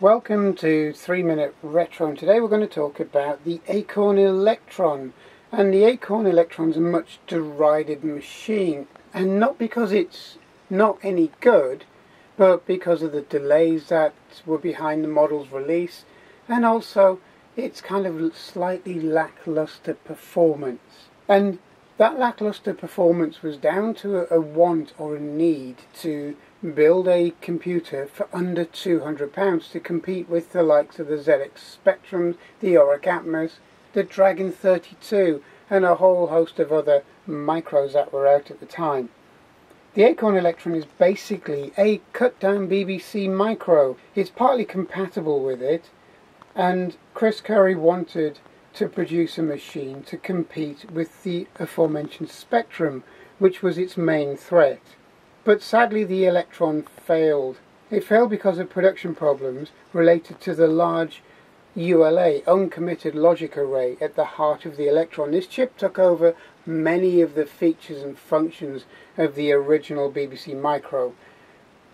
Welcome to 3 Minute Retro and today we're going to talk about the Acorn Electron. And the Acorn Electron is a much derided machine and not because it's not any good but because of the delays that were behind the model's release and also its kind of slightly lackluster performance and that lackluster performance was down to a, want or a need to build a computer for under £200 to compete with the likes of the ZX Spectrum, the Oric Atmos, the Dragon 32 and a whole host of other micros that were out at the time. The Acorn Electron is basically a cut down BBC micro. It's partly compatible with it and Chris Curry wanted to produce a machine to compete with the aforementioned Spectrum which was its main threat. But sadly the Electron failed. It failed because of production problems related to the large ULA, uncommitted logic array, at the heart of the Electron. This chip took over many of the features and functions of the original BBC Micro.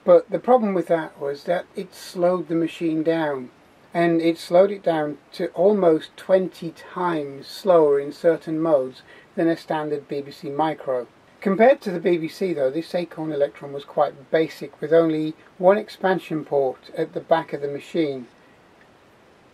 But the problem with that was that it slowed the machine down. And it slowed it down to almost 20 times slower in certain modes than a standard BBC Micro. Compared to the BBC though, this Acorn Electron was quite basic with only one expansion port at the back of the machine.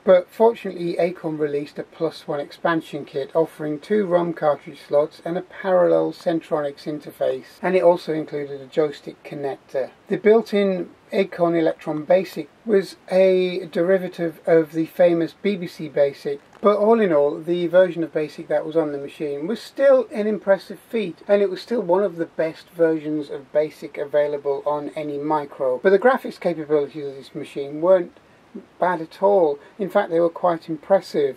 But fortunately Acorn released a plus one expansion kit offering two ROM cartridge slots and a parallel Centronics interface and it also included a joystick connector. The built-in Acorn Electron Basic was a derivative of the famous BBC Basic but all in all, the version of BASIC that was on the machine was still an impressive feat, and it was still one of the best versions of BASIC available on any micro. But the graphics capabilities of this machine weren't bad at all. In fact, they were quite impressive.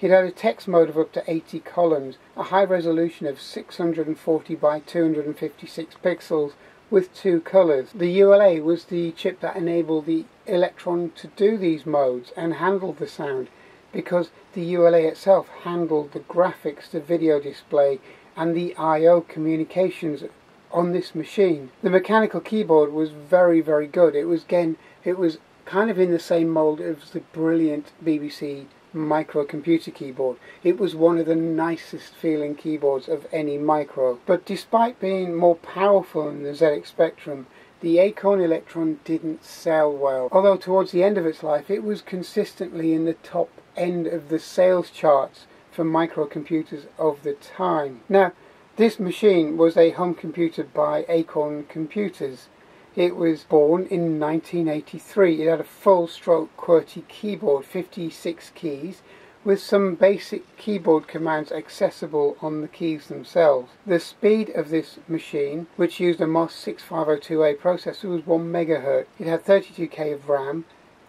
It had a text mode of up to 80 columns, a high resolution of 640 by 256 pixels, with two colours. The ULA was the chip that enabled the Electron to do these modes and handle the sound because the ULA itself handled the graphics, the video display and the I.O. communications on this machine. The mechanical keyboard was very very good. It was again it was kind of in the same mold as the brilliant BBC microcomputer keyboard. It was one of the nicest feeling keyboards of any micro. But despite being more powerful than the ZX Spectrum, the Acorn Electron didn't sell well. Although towards the end of its life it was consistently in the top end of the sales charts for microcomputers of the time. Now, this machine was a home computer by Acorn Computers. It was born in 1983. It had a full stroke QWERTY keyboard, 56 keys, with some basic keyboard commands accessible on the keys themselves. The speed of this machine, which used a MOS 6502A processor, was 1 MHz. It had 32K of RAM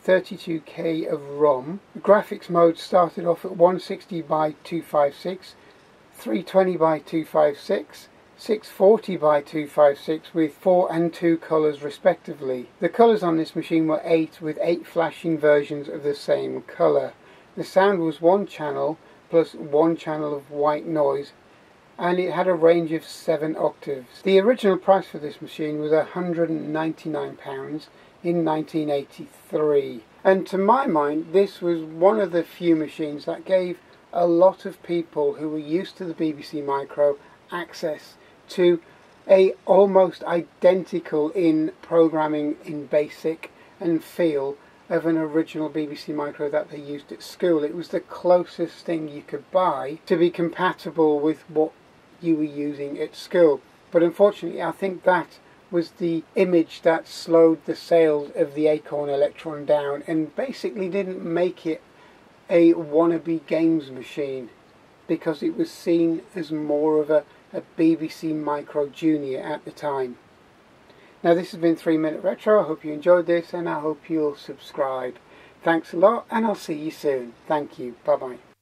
32K of ROM. The graphics mode started off at 160 by 256, 320 by 256, 640 by 256 with 4 and 2 colours respectively. The colours on this machine were 8 with 8 flashing versions of the same colour. The sound was one channel plus one channel of white noise and it had a range of 7 octaves. The original price for this machine was £199 in 1983. And to my mind, this was one of the few machines that gave a lot of people who were used to the BBC Micro access to a almost identical in programming in basic and feel of an original BBC Micro that they used at school. It was the closest thing you could buy to be compatible with what you were using at school. But unfortunately, I think that was the image that slowed the sales of the Acorn Electron down and basically didn't make it a wannabe games machine because it was seen as more of a, a BBC Micro Junior at the time. Now this has been 3 Minute Retro, I hope you enjoyed this and I hope you'll subscribe. Thanks a lot and I'll see you soon. Thank you. Bye bye.